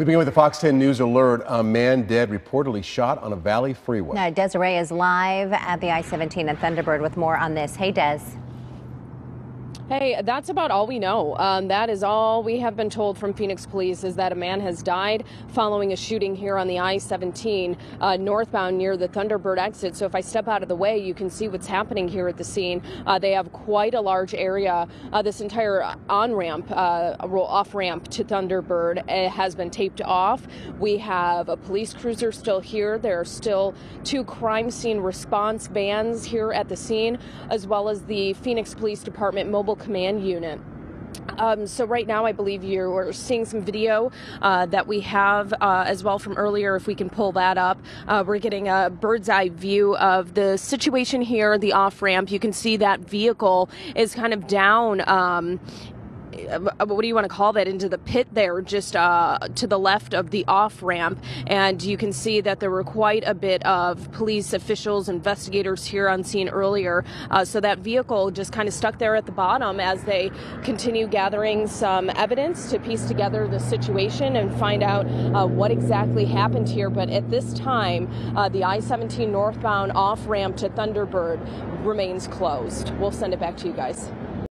We begin with the Fox 10 News alert. A man dead reportedly shot on a Valley freeway. Now, Desiree is live at the I-17 and Thunderbird with more on this. Hey, Des. Hey, that's about all we know. Um, that is all we have been told from Phoenix police is that a man has died following a shooting here on the I-17 uh, northbound near the Thunderbird exit. So if I step out of the way, you can see what's happening here at the scene. Uh, they have quite a large area. Uh, this entire on-ramp, uh, off-ramp to Thunderbird uh, has been taped off. We have a police cruiser still here. There are still two crime scene response vans here at the scene, as well as the Phoenix Police Department mobile command unit. Um, so right now, I believe you're seeing some video uh, that we have uh, as well from earlier. If we can pull that up, uh, we're getting a bird's eye view of the situation here, the off ramp. You can see that vehicle is kind of down. Um, what do you want to call that into the pit there just uh, to the left of the off ramp? And you can see that there were quite a bit of police officials investigators here on scene earlier. Uh, so that vehicle just kind of stuck there at the bottom as they continue gathering some evidence to piece together the situation and find out uh, what exactly happened here. But at this time uh, the I-17 northbound off ramp to Thunderbird remains closed. We'll send it back to you guys